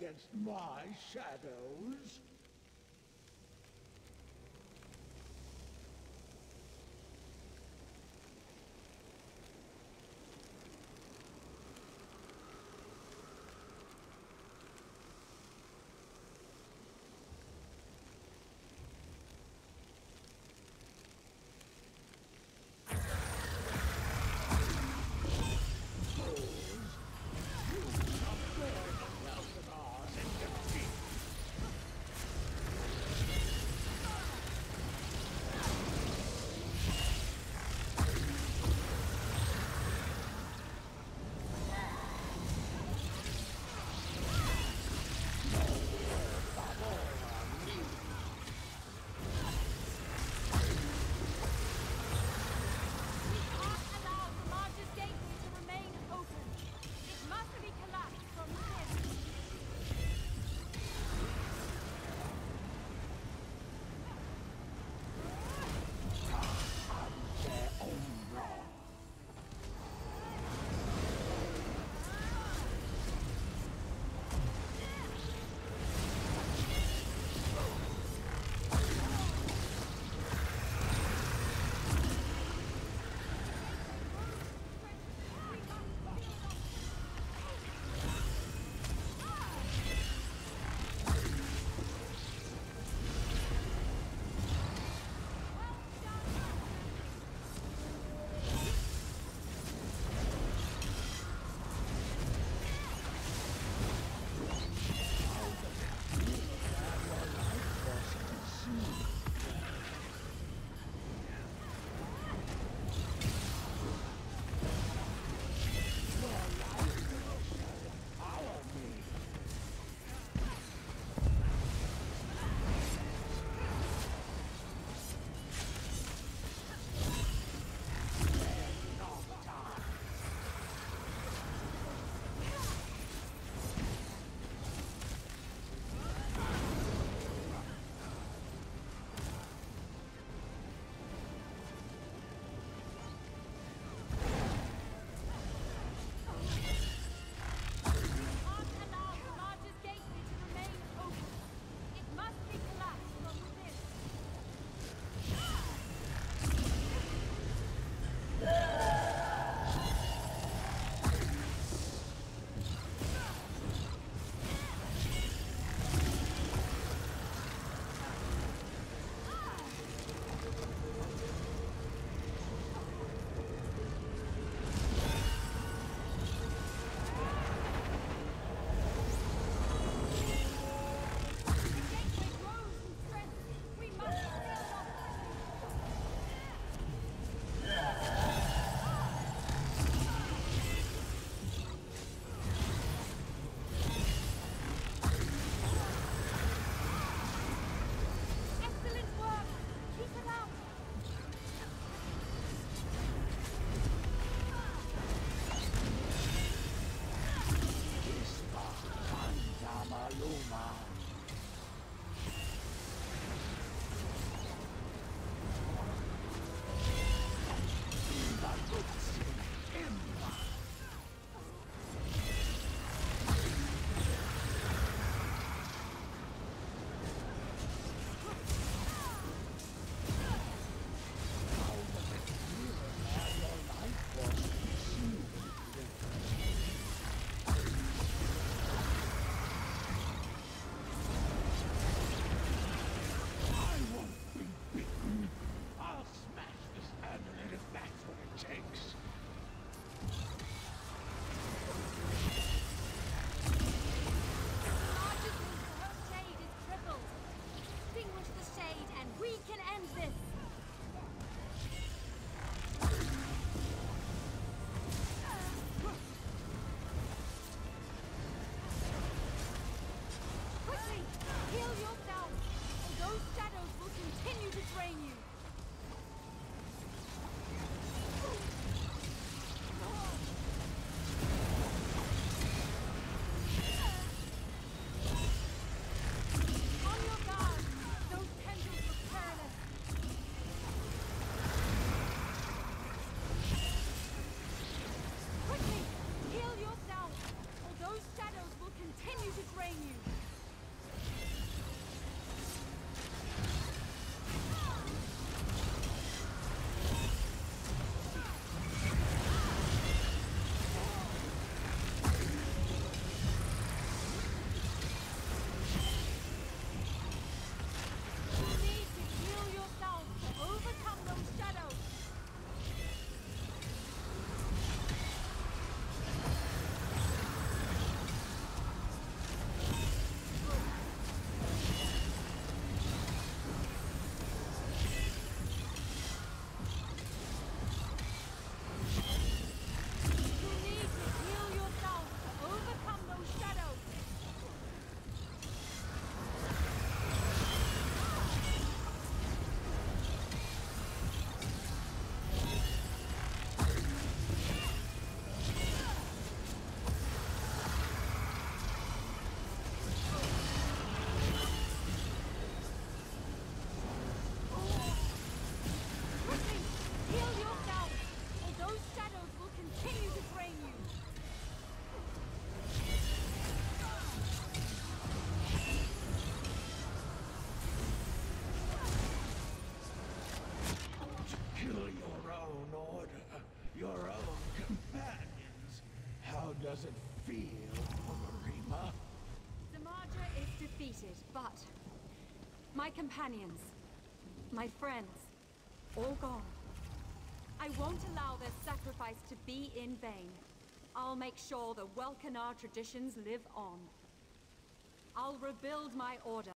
against my shadows? Your own companions. How does it feel, Marima? Zamaja is defeated, but my companions, my friends, all gone. I won't allow their sacrifice to be in vain. I'll make sure the Welkanar traditions live on. I'll rebuild my order